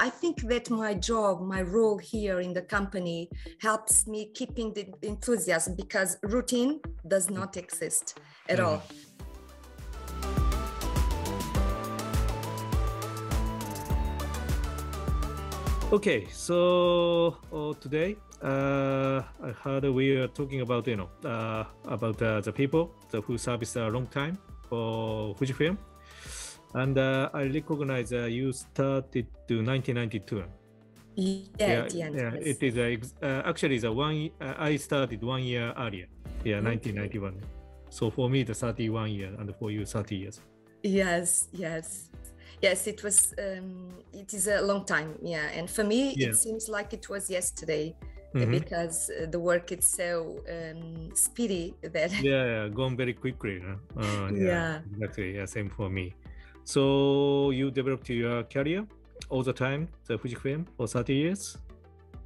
I think that my job, my role here in the company helps me keeping the enthusiasm because routine does not exist at all. Okay, so uh, today uh, I heard we are talking about you know uh, about uh, the people the, who service a long time for Fujifilm, and uh, I recognize uh, you started to 1992. Yeah, yeah, at the end, yeah, yes. it is a, ex- uh, actually the one uh, I started one year earlier. Yeah, 1991. So for me, the 31 year, and for you, 30 years. Yes, yes, yes. It was. Um, it is a long time. Yeah, and for me, Yeah. it seems like it was yesterday Mhm. because uh, the work is so um, speedy that. yeah, yeah, gone very quickly. huh? Uh, Yeah. exactly. Yeah, same for me. So you developed your career all the time, the Fujifilm for 30 years.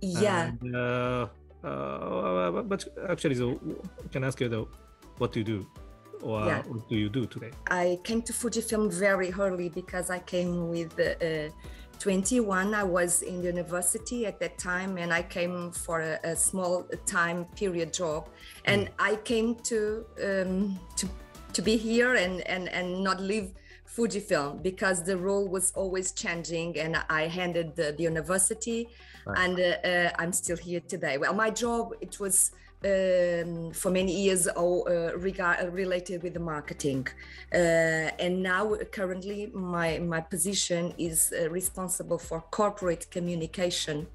Yeah. And, uh, uh, but actually, so can I ask you the, what do you do, or Yeah. what do you do today? I came to Fujifilm very early because I came with uh, 21. I was in the university at that time, and I came for a, a small time period job. And I came to um, to to be here and and and not leave Fujifilm because the role was always changing, and I handed the, the university, Right. and uh, uh, I'm still here today. Well, my job it was um, for many years all, uh, regard, related with the marketing, uh, and now currently my my position is uh, responsible for corporate communication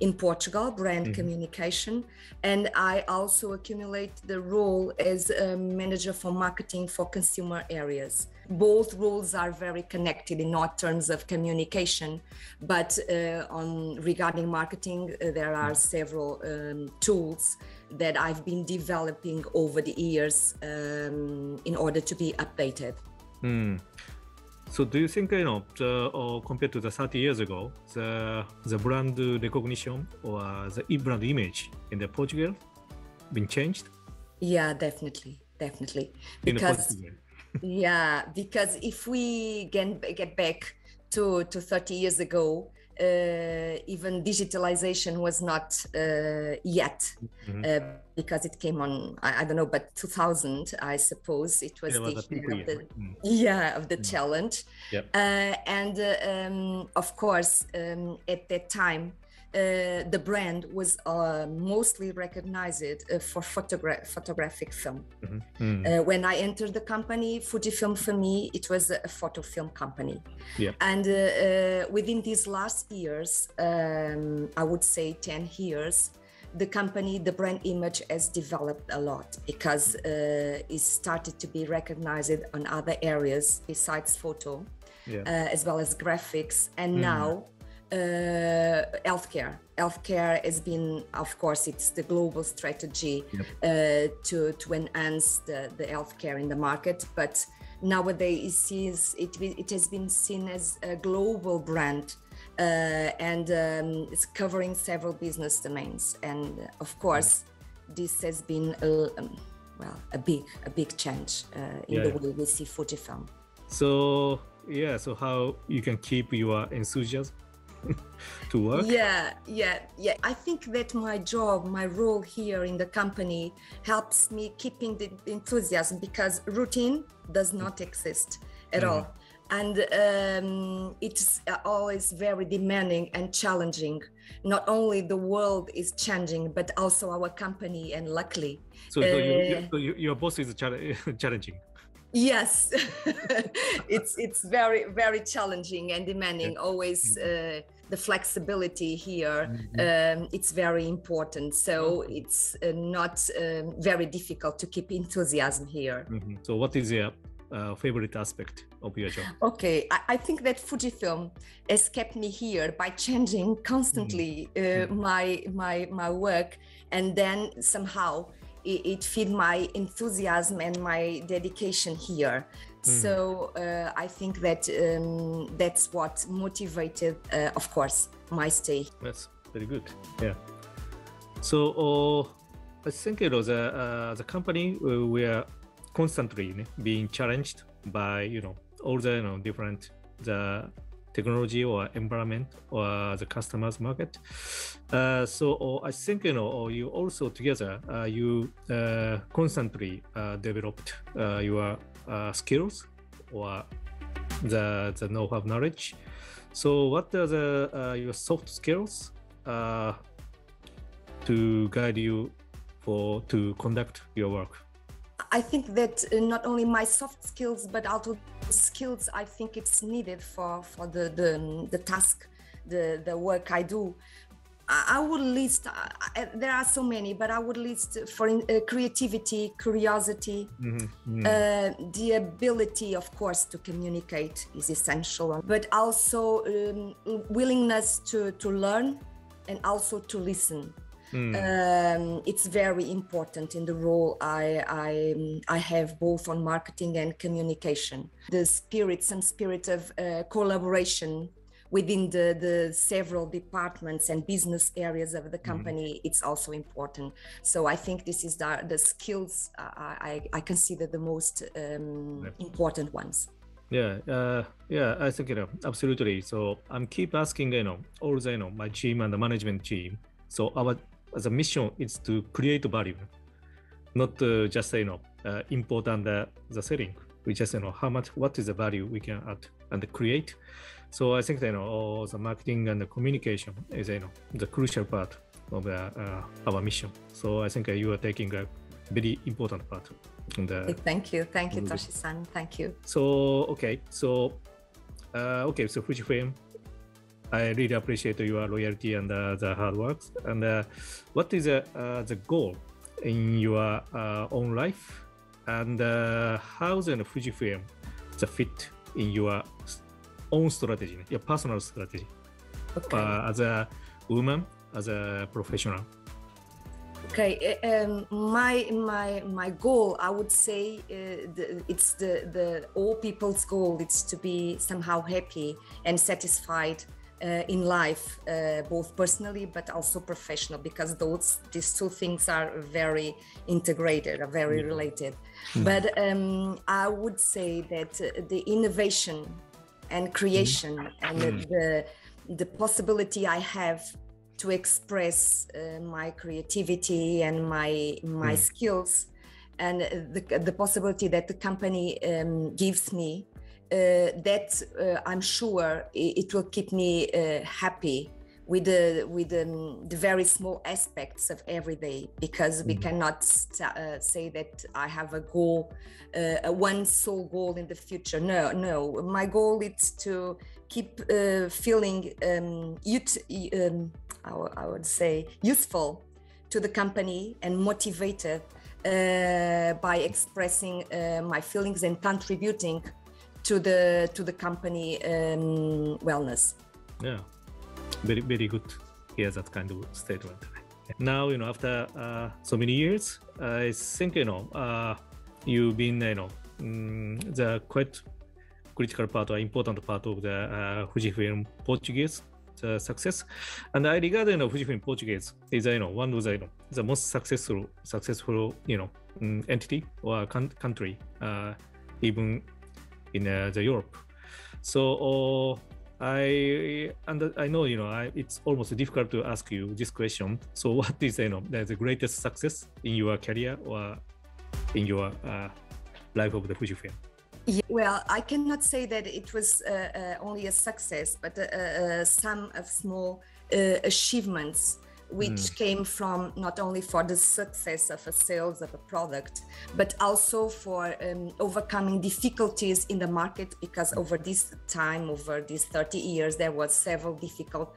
in Portugal, brand Mhm. communication, and I also accumulate the role as a manager for marketing for consumer areas. Both roles are very connected in not terms of communication, but uh, on regarding marketing, uh, there are several um, tools that I've been developing over the years um, in order to be updated. Hmm. So do you think you know the, or compared to the 30 years ago, the the brand recognition or the brand image in the Portugal been changed Yeah, definitely, definitely. Because yeah, because if we can get back to to 30 years ago, uh, even digitalization was not uh, yet Mhm. uh, because it came on I, I don't know, but 2000 I suppose it was It was the a peak year year, of the. Mm. yeah of the Mm. challenge Yep. uh, and uh, um, of course um, at that time uh, the brand was uh, mostly recognized uh, for photogra- photographic film Mhm. Mm. uh, when I entered the company, Fujifilm for me, it was a, a photo film company. Yeah. And uh, uh, within these last years, um, I would say 10 years, the company, the brand image has developed a lot because uh, it started to be recognized on other areas besides photo, Yeah. uh, as well as graphics. And Mm. now, uh, healthcare. Healthcare has been, of course, it's the global strategy Yep. uh, to to enhance the, the healthcare in the market. But nowadays, it, sees, it, it has been seen as a global brand. Uh, and um, it's covering several business domains, and uh, of course, this has been a, um, well a big a big change uh, in Yeah, the way we see Fujifilm. So yeah, so how you can keep your enthusiasm to work? Yeah, yeah, yeah. I think that my job, my role here in the company helps me keeping the enthusiasm because routine does not exist at Mhm. all. And um, it's uh, always very demanding and challenging. Not only the world is changing, but also our company. And luckily, So, so, you, Uh, you, so you, your boss is challenging. Yes. It's it's very very challenging and demanding always uh, the flexibility here um, it's very important. So it's uh, not um, very difficult to keep enthusiasm here. Mhm. So what is your uh, favorite aspect of your job? okay I, I think that fujifilm has kept me here by changing constantly uh, my my my work and then somehow it, it feed my enthusiasm and my dedication here so uh, i think that um, that's what motivated uh, of course my stay That's very good. Yeah. So uh, I think it was uh, uh, the company uh, we are constantly being challenged by you know all the you know different the technology or environment or the customers market. Uh, so uh, I think you know you also together uh, you uh, constantly uh, developed uh, your skills or the the know-how knowledge. So what are the your soft skills to guide you for to conduct your work? I think that uh, not only my soft skills, but also skills I think it's needed for for the the, the task, the the work I do. I, would list. Uh, there are so many, but I would list for uh, creativity, curiosity, mm-hmm. Mm-hmm. Uh, the ability, of course, to communicate is essential, but also um, willingness to to learn and also to listen Mm. Um, it's very important in the role I, I, I have both on marketing and communication. The spirit, some spirit of uh, collaboration within the, the several departments and business areas of the mm-hmm. company mm. it's also important so i think this is the, the skills I, I consider the most um, yeah. important ones yeah uh, yeah i think you know absolutely so i'm keep asking you know all the you know my team and the management team so our the mission is to create value, not uh, just you know uh, important uh, the selling. We just you know how much what is the value we can add and create. So I think you know all the marketing and the communication is you know the crucial part of uh, our mission. So I think uh, you are taking a very important part. The, thank you, thank you, Toshi-san. Thank you. So okay, so uh, okay, so Fujifilm I really appreciate your loyalty and uh, the hard work. And uh, what is uh, the goal in your uh, own life? And uh, how the Fujifilm the fit in your own strategy, your personal strategy, okay. Uh, as a woman, as a professional? Okay, um, my my my goal, I would say, uh, the, it's the the all people's goal. It's to be somehow happy and satisfied uh, in life, uh, both personally but also professional, because those these two things are very integrated, are very related. Mm. But um, I would say that uh, the innovation and creation mm. and mm. the the possibility I have to express uh, my creativity and my my mm. skills and the, the possibility that the company um, gives me that uh, I'm sure it, will keep me uh, happy with the with the, the, very small aspects of every day because we mm-hmm. cannot uh, say that I have a goal, uh, a one sole goal in the future. No, no. My goal is to keep uh, feeling um, youth, um, I, would say useful to the company and motivated by expressing my feelings and contributing to the to the company um, wellness. Yeah, very very good. Yeah, that kind of statement. Now you know after uh, so many years, I think you know uh, you've been you know um, the quite critical part or important part of the uh, Fujifilm Portuguese the success. And I regard you know Fujifilm Portuguese is you know one of the you know, the most successful successful you know um, entity or country uh, even in uh, the Europe. So I and I know you know I, it's almost difficult to ask you this question. So what is you know the greatest success in your career or in your uh, life of the Fujifilm? Yeah, well, I cannot say that it was uh, uh, only a success, but uh, uh, some of small achievements which mm. came from not only for the success of a sales of a product but also for um, overcoming difficulties in the market because over this time over these 30 years there was several difficult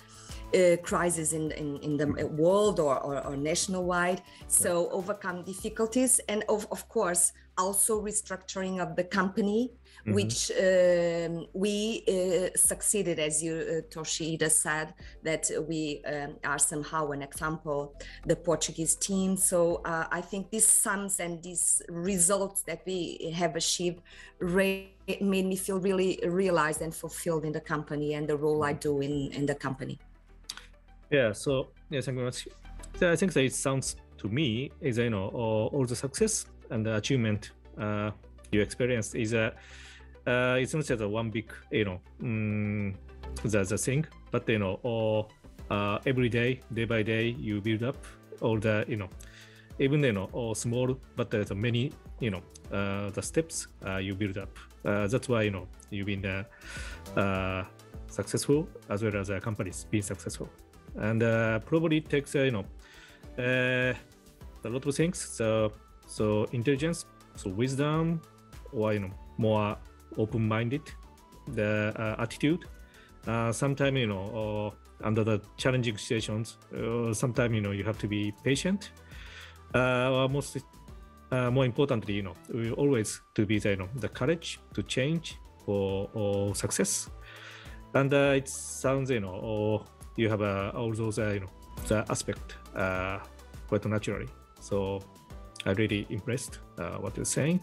uh, crises in, in, in the world or, or, or nationwide so overcome difficulties and of, of course also restructuring of the company mm-hmm. which um, we uh, succeeded, as you, uh, Toshi-san said, that we um, are somehow an example, the Portuguese team. So uh, I think these sums and these results that we have achieved made me feel really realized and fulfilled in the company and the role I do in, in the company. Yeah, so yeah, thank you very much. So I think that it sounds to me is you know all, all the success and the achievement uh, you experienced is a uh, it's not just a one big, you know, um, the, thing, but you know, or uh, every day, day by day, you build up all the you know, even you know, or small, but there's many you know, uh, the steps uh, you build up. Uh, that's why you know you've been uh, uh, successful as well as uh, companies being successful, and uh, probably takes uh, you know a lot of things. So so intelligence, so wisdom, or you know more open-minded, the uh, attitude. Uh, sometimes you know under the challenging situations, uh, sometimes you know you have to be patient. Uh, or most uh, more importantly, you know, we always to be the you know the courage to change for or success. And it sounds you know or you have uh, all those you know the aspect quite naturally. So I'm really impressed uh, what you're saying.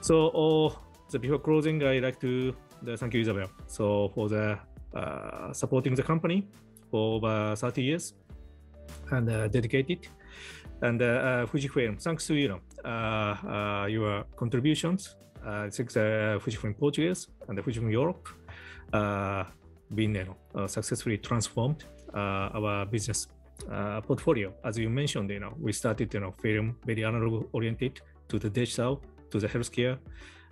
So uh, the before closing, I'd like to uh, thank you, Isabel. So for the uh, supporting the company for over 30 years and uh, dedicated. And uh, uh, Fujifilm, thanks to you know your contributions, I Fujifilm Portuguese and the Fujifilm Europe uh, been you know, successfully transformed our business uh, portfolio. As you mentioned, you know, we started you know film very analog oriented to the digital to the healthcare,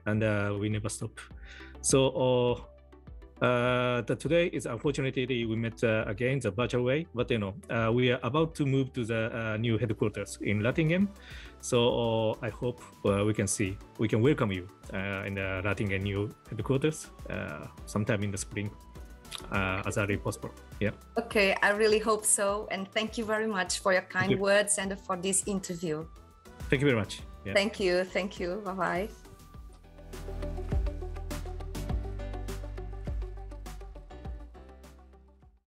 and uh, we never stop. So. Uh, uh, the today is unfortunately we met uh, again the virtual way, but you know uh, we are about to move to the new headquarters in Ratingen. So I hope we can see we can welcome you in the Ratingen new headquarters sometime in the spring, uh, as possible. Yeah. Okay, I really hope so. And thank you very much for your kind you. words and for this interview. Thank you very much. Yeah. Thank you. Thank you. Bye bye.